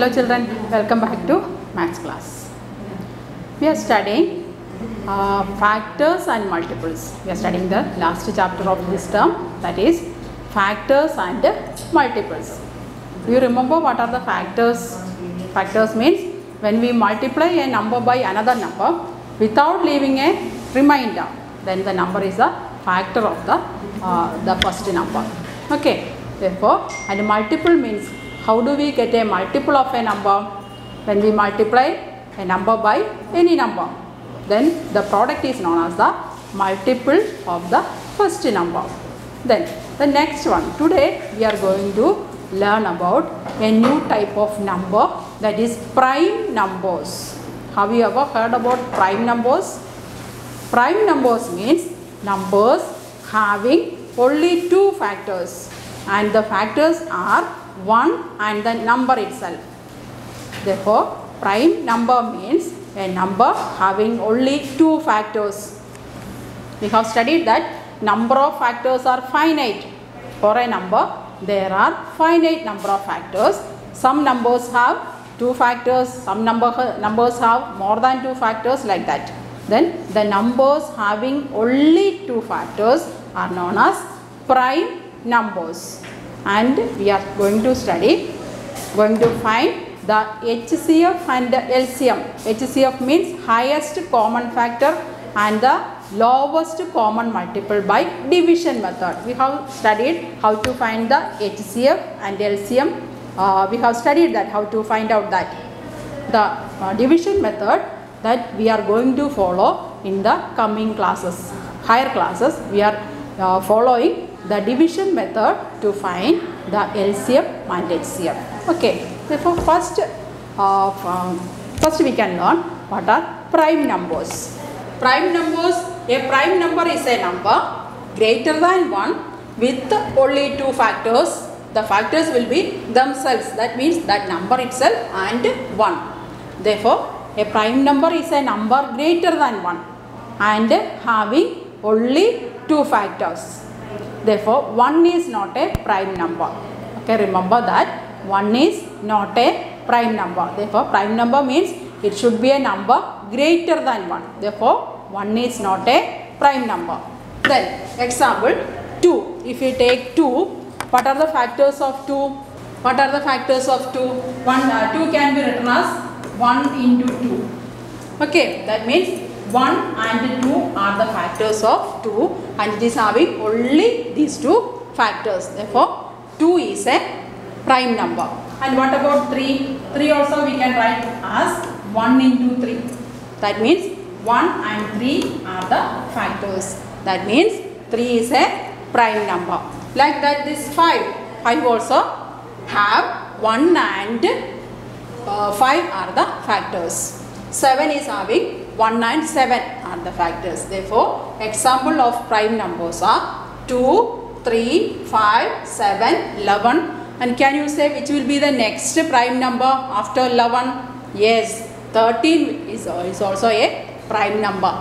Hello children, welcome back to maths class. We are studying uh, factors and multiples. We are studying the last chapter of this term that is factors and multiples. You remember what are the factors? Factors means when we multiply a number by another number without leaving a remainder then the number is a factor of the, uh, the first number. Okay. Therefore, and multiple means how do we get a multiple of a number? When we multiply a number by any number, then the product is known as the multiple of the first number. Then the next one, today we are going to learn about a new type of number that is prime numbers. Have you ever heard about prime numbers? Prime numbers means numbers having only two factors and the factors are 1 and the number itself. Therefore, prime number means a number having only two factors. We have studied that number of factors are finite. For a number, there are finite number of factors. Some numbers have two factors, some number, numbers have more than two factors like that. Then the numbers having only two factors are known as prime numbers and we are going to study going to find the HCF and the LCM. HCF means highest common factor and the lowest common multiple by division method. We have studied how to find the HCF and LCM. Uh, we have studied that how to find out that the uh, division method that we are going to follow in the coming classes. Higher classes we are uh, following the division method to find the LCM and HCF. Okay, therefore first, uh, um, first we can learn what are prime numbers. Prime numbers, a prime number is a number greater than 1 with only two factors. The factors will be themselves, that means that number itself and 1. Therefore, a prime number is a number greater than 1 and having only two factors. Therefore, 1 is not a prime number. Okay, remember that 1 is not a prime number. Therefore, prime number means it should be a number greater than 1. Therefore, 1 is not a prime number. Then, example 2. If you take 2, what are the factors of 2? What are the factors of 2? 1, uh, 2 can be written as 1 into 2. Okay, that means 1 and 2 are the factors of 2 and it is having only these two factors. Therefore, 2 is a prime number. And what about 3? 3 also we can write as 1 into 3. That means 1 and 3 are the factors. That means 3 is a prime number. Like that this 5. 5 also have 1 and uh, 5 are the factors. 7 is having 1 and 7 are the factors. Therefore, example of prime numbers are 2, 3, 5, 7, 11. And can you say which will be the next prime number after 11? Yes, 13 is, is also a prime number.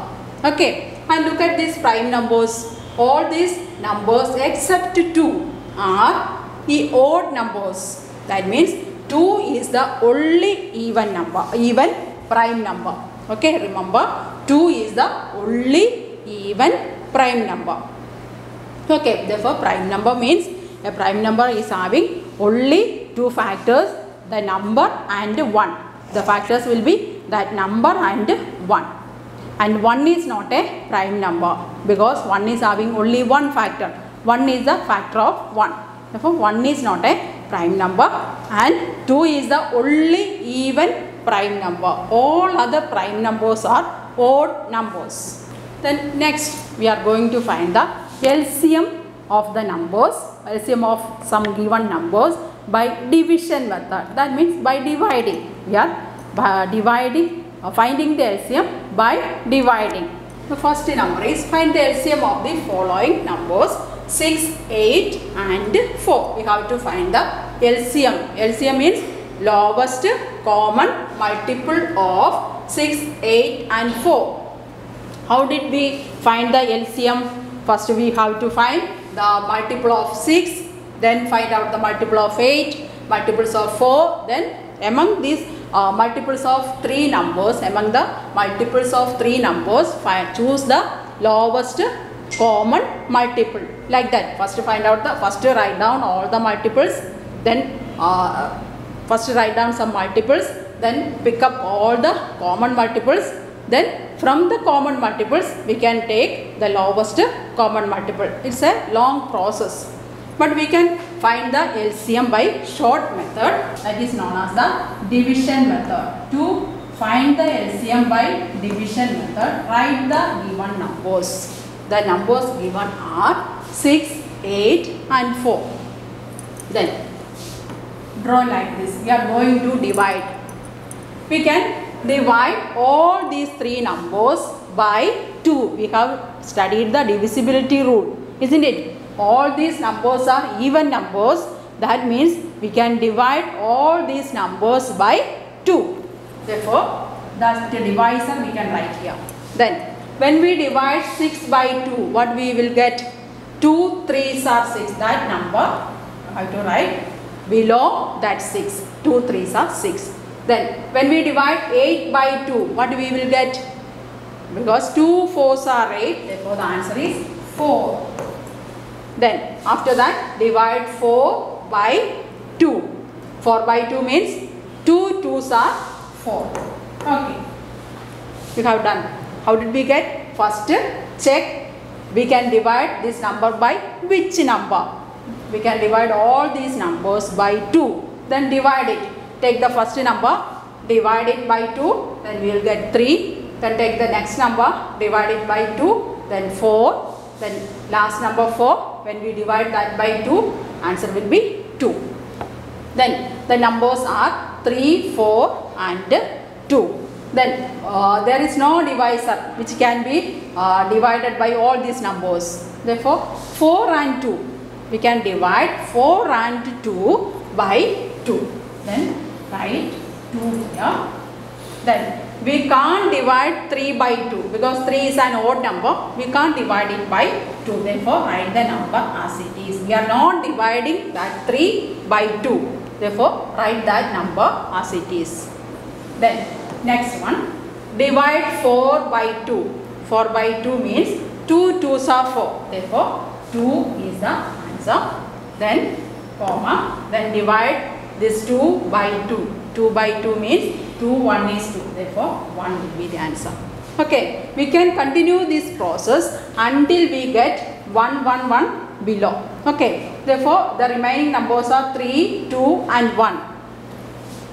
Okay, and look at these prime numbers. All these numbers except 2 are the odd numbers. That means 2 is the only even number, even prime number. Okay, remember 2 is the only even prime number. Okay, therefore prime number means a prime number is having only two factors, the number and 1. The factors will be that number and 1. And 1 is not a prime number because 1 is having only one factor. 1 is the factor of 1. Therefore, 1 is not a prime number and 2 is the only even prime number. All other prime numbers are odd numbers. Then next we are going to find the LCM of the numbers, LCM of some given numbers by division method. That means by dividing. We are by dividing, uh, finding the LCM by dividing. The first number is find the LCM of the following numbers 6, 8 and 4. We have to find the LCM. LCM means lowest common multiple of 6, 8 and 4. How did we find the LCM? First we have to find the multiple of 6, then find out the multiple of 8, multiples of 4, then among these uh, multiples of three numbers, among the multiples of three numbers, find, choose the lowest common multiple. Like that. First find out the, first write down all the multiples, then uh, first write down some multiples, then pick up all the common multiples, then from the common multiples we can take the lowest common multiple. It's a long process. But we can find the LCM by short method that is known as the division method. To find the LCM by division method, write the given numbers. The numbers given are 6, 8 and 4. Then draw like this. We are going to divide. We can divide all these three numbers by 2. We have studied the divisibility rule, isn't it? All these numbers are even numbers. That means we can divide all these numbers by 2. Therefore, that's the divisor we can write here. Then, when we divide 6 by 2, what we will get? 2 3s are 6. That number, I have to write below that 6. 2 3s are 6. Then when we divide 8 by 2, what we will get? Because 2 4s are 8, therefore the answer is 4. Then after that divide 4 by 2. 4 by 2 means 2 2s are 4. Okay. We have done. How did we get? First check we can divide this number by which number? We can divide all these numbers by 2. Then divide it. Take the first number, divide it by 2, then we will get 3. Then take the next number, divide it by 2, then 4. Then last number 4, when we divide that by 2, answer will be 2. Then the numbers are 3, 4 and 2. Then uh, there is no divisor which can be uh, divided by all these numbers. Therefore, 4 and 2. We can divide 4 and 2 by 2. Then write 2 here. Then we can't divide 3 by 2 because 3 is an odd number. We can't divide it by 2. Therefore, write the number as it is. We are not dividing that 3 by 2. Therefore, write that number as it is. Then next one divide 4 by 2. 4 by 2 means 2 2s are 4. Therefore, 2 is the answer. Then comma then divide this 2 by 2. 2 by 2 means 2 1 is 2. Therefore, 1 will be the answer. Okay, we can continue this process until we get 1 1 1 below. Okay, therefore the remaining numbers are 3, 2 and 1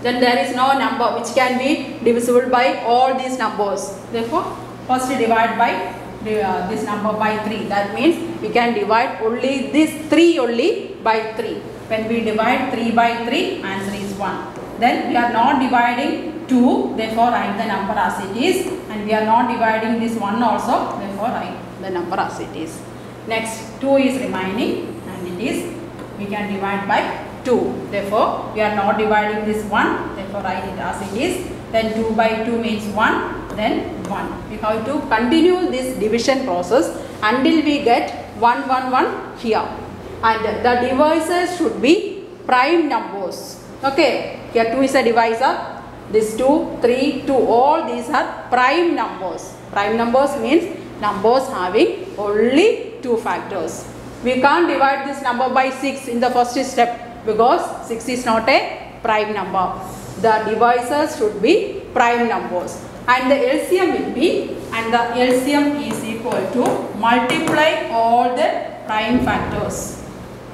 then there is no number which can be divisible by all these numbers. Therefore, first divide by uh, this number by 3. That means we can divide only this 3 only by 3. When we divide 3 by 3, answer is 1. Then we are not dividing 2, therefore write the number as it is. And we are not dividing this 1 also, therefore write the number as it is. Next, 2 is remaining and it is, we can divide by 2. Therefore, we are not dividing this 1. Therefore, write it as it is. Then 2 by 2 means 1. Then 1. We have to continue this division process until we get 1, 1, 1 here. And the divisors should be prime numbers. Okay. Here 2 is a divisor. This 2, 3, 2. All these are prime numbers. Prime numbers means numbers having only 2 factors. We can't divide this number by 6 in the first step because 6 is not a prime number. The divisors should be prime numbers and the LCM will be and the LCM is equal to multiply all the prime factors.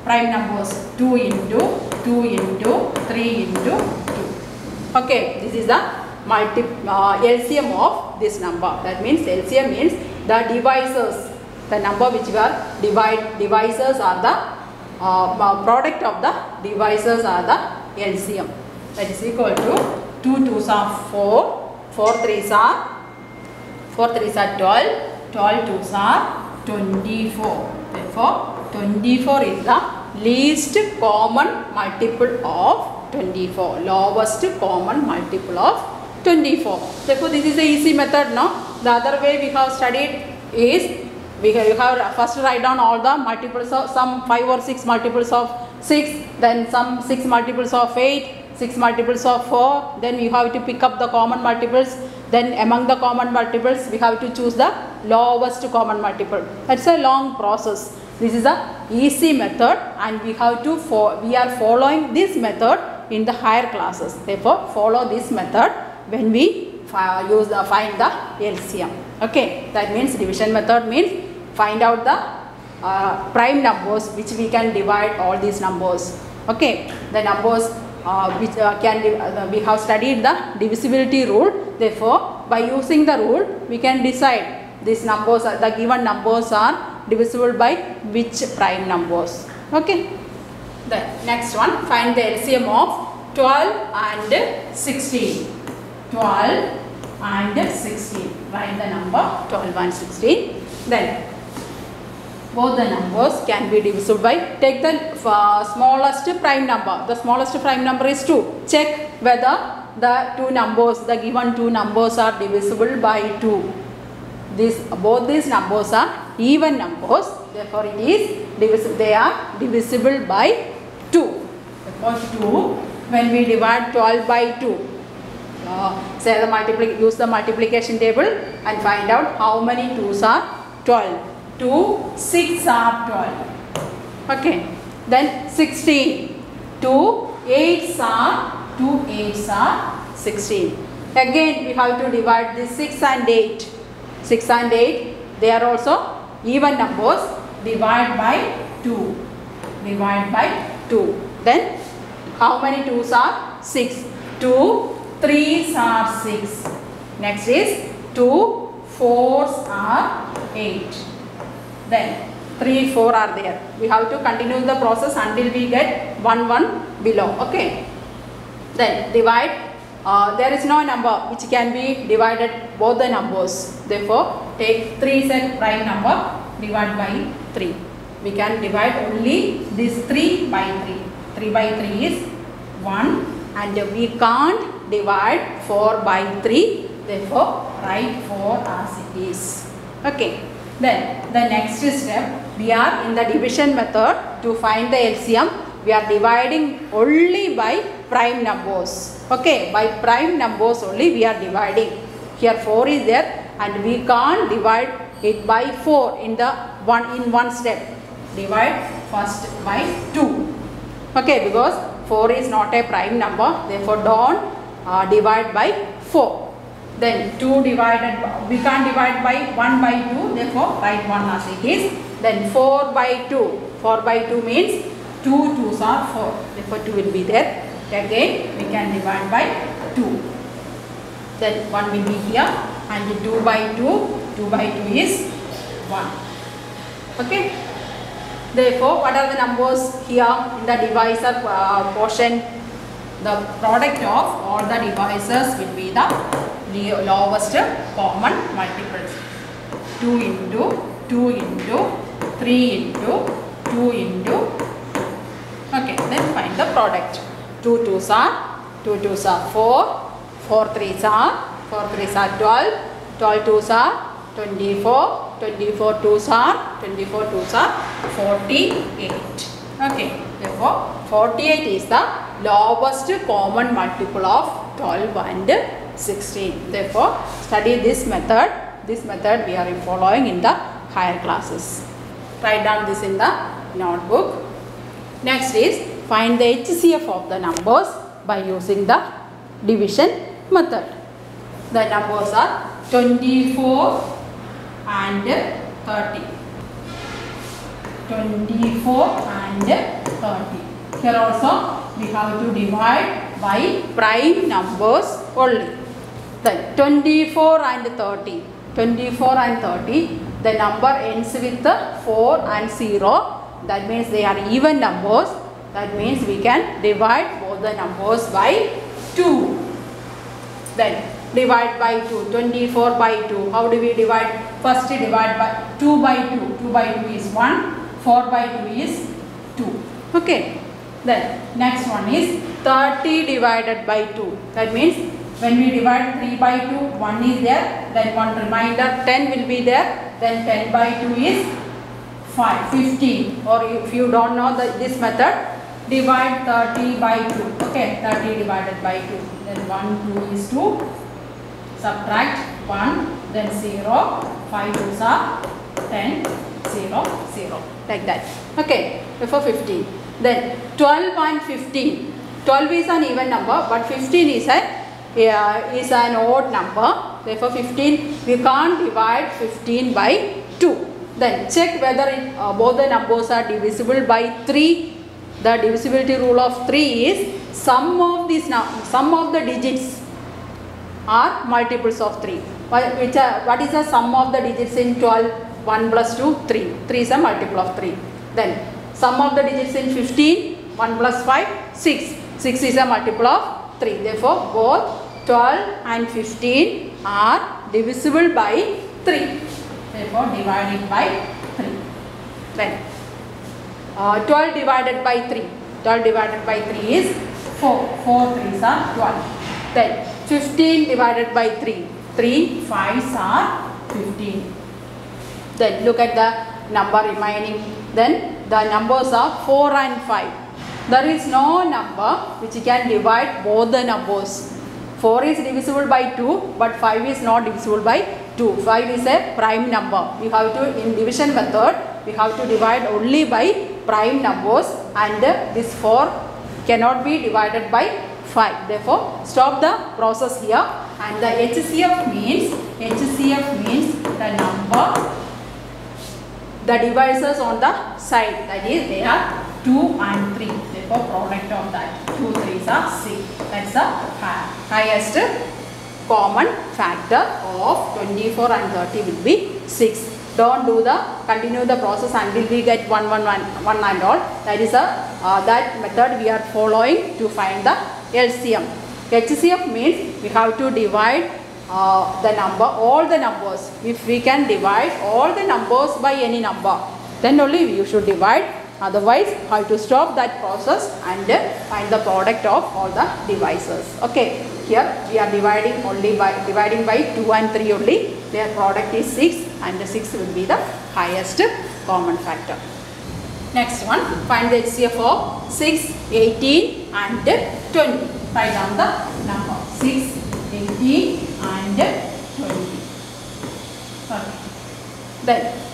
Prime numbers 2 into 2 into 3 into 2 okay this is the multi uh, LCM of this number. That means LCM means the divisors the number which we are divide divisors are the uh, product of the divisors are the LCM that is equal to 2 2 are 4 4 3s are 4 3s are 12 12 2s are 24 therefore 24 is the least common multiple of 24 lowest common multiple of 24 therefore this is the easy method no? The other way we have studied is we have, you have first write down all the multiples of some 5 or 6 multiples of 6 then some 6 multiples of 8 6 multiples of 4 then we have to pick up the common multiples. Then among the common multiples we have to choose the lowest common multiple. That's a long process. This is a easy method and we have to we are following this method in the higher classes. Therefore follow this method when we use the find the LCM okay that means division method means find out the uh, prime numbers which we can divide all these numbers. Okay the numbers uh, which uh, can uh, we have studied the divisibility rule. Therefore by using the rule we can decide these numbers are the given numbers are divisible by which prime numbers. Okay? The next one find the LCM of 12 and 16 12 and 16 write the number 12 and 16 then both the numbers can be divisible. By take the uh, smallest prime number? The smallest prime number is 2 check whether the two numbers the given two numbers are divisible by 2 this both these numbers are even numbers. Therefore it is divisible they are divisible by 2 therefore 2 when we divide 12 by 2 uh, say the use the multiplication table and find out how many 2s are 12 2 6 are 12 okay. Then 16 2 8 are 2 8s are 16 again we have to divide this 6 and 8 6 and 8 they are also even numbers divide by 2 divide by 2 then how many 2s are 6 2 3s are 6 next is 2 4s are 8 then 3 4 are there. We have to continue the process until we get 1 1 below okay? Then divide uh, there is no number which can be divided both the numbers. Therefore take 3 is a prime number divide by 3 we can divide only this 3 by 3 3 by 3 is 1 and we can't divide 4 by 3 therefore write 4 as it is. Okay then the next step we are in the division method to find the LCM we are dividing only by prime numbers. Okay by prime numbers only we are dividing. Here 4 is there and we can't divide it by 4 in the one in one step. Divide first by 2 okay because 4 is not a prime number therefore don't uh, divide by 4 then 2 divided by, we can't divide by 1 by 2 therefore write 1 as it is. Then 4 by 2 4 by 2 means 2 2s are 4 therefore 2 will be there. Again we can divide by 2 then 1 will be here and 2 by 2 2 by 2 is 1 okay? Therefore what are the numbers here in the divisor uh, portion? The product of all the divisors will be the lowest common multiples. 2 into 2 into 3 into 2 into. Okay then find the product. 2 2s are 2 2s are 4 4 3s are 4 3s are 12 12 2s are 24 24 2s are 24 2s are 48 okay therefore 48 is the lowest common multiple of 12 and 16 therefore study this method. This method we are following in the higher classes. Write down this in the notebook. Next is find the HCF of the numbers by using the division method. The numbers are 24 and 30 24 and 30 here also we have to divide by prime numbers only then 24 and 30 24 and 30 the number ends with the 4 and 0 that means they are even numbers. That means we can divide both the numbers by 2 then divide by 2 24 by 2 how do we divide? First divide by 2 by 2 2 by 2 is 1 4 by 2 is 2 okay. Then next one is 30 divided by 2 that means when we divide 3 by 2 1 is there then one remainder 10 will be there then 10 by 2 is 5 15 or if you don't know the, this method divide 30 by 2. Okay, 30 divided by 2. Then 1, 2 is 2. Subtract 1, then 0. 5 2s are 10, 0, 0. Like that. Okay, before 15. Then 12 and 15. 12 is an even number, but 15 is a yeah, is an odd number. Therefore, 15 we can't divide 15 by 2. Then check whether it, uh, both the numbers are divisible by 3. The divisibility rule of 3 is sum of these sum of the digits are multiples of 3. Which are, what is the sum of the digits in 12? 1 plus 2, 3. 3 is a multiple of 3. Then sum of the digits in 15, 1 plus 5, 6. 6 is a multiple of 3. Therefore, both 12 and 15 are divisible by 3. Therefore, divided by 3. Then uh, 12 divided by 3. 12 divided by 3 is 4. 4 3s are 12. Then 15 divided by 3. 3 5s are 15. Then look at the number remaining. Then the numbers are 4 and 5. There is no number which can divide both the numbers. 4 is divisible by 2 but 5 is not divisible by 2. 5 is a prime number. We have to in division method we have to divide only by prime numbers and this 4 cannot be divided by 5. Therefore, stop the process here and the HCF means HCF means the number the divisors on the side that is they are 2 and 3 therefore product of that. 2 3s are 6 that's the hi- highest common factor of 24 and 30 will be 6 don't do the continue the process until we get 1 1 1 1 and all. That is a uh, that method we are following to find the LCM HCF means we have to divide uh, the number, all the numbers. If we can divide all the numbers by any number, then only you should divide. Otherwise, how to stop that process and find the product of all the divisors. Okay, here we are dividing only by dividing by 2 and 3 only. Their product is 6 and the 6 will be the highest common factor. Next one, find the HCF of 6, 18 and 20. Write down the number 6, 18 and 20. Okay. Then,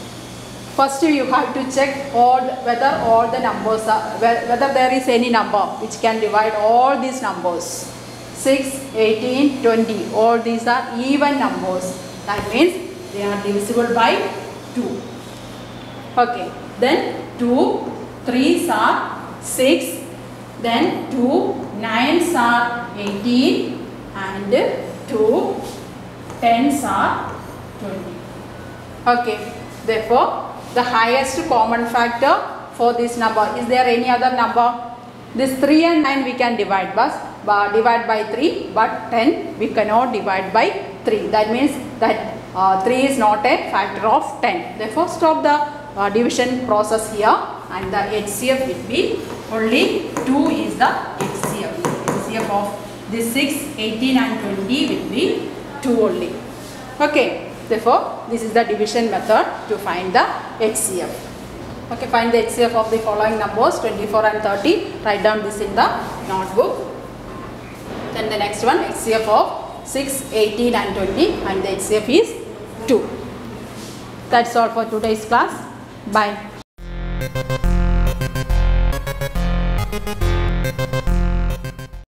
first you have to check all whether all the numbers are, whether there is any number which can divide all these numbers. 6, 18, 20, all these are even numbers. That means they are divisible by 2. Okay, then 2, 3s are 6, then 2, 9s are 18 and 2, 10s are 20. Okay, therefore the highest common factor for this number, is there any other number? This 3 and 9 we can divide but, but divide by 3 but 10 we cannot divide by 3. That means that uh, 3 is not a factor of 10. Therefore stop the uh, division process here and the HCF will be only 2 is the HCF. HCF of this 6, 18 and 20 will be 2 only. Okay, therefore this is the division method to find the HCF. Okay, find the HCF of the following numbers 24 and 30. Write down this in the notebook. Then the next one HCF of 6, 18 and 20 and the HCF is 2. That's all for today's class. Bye.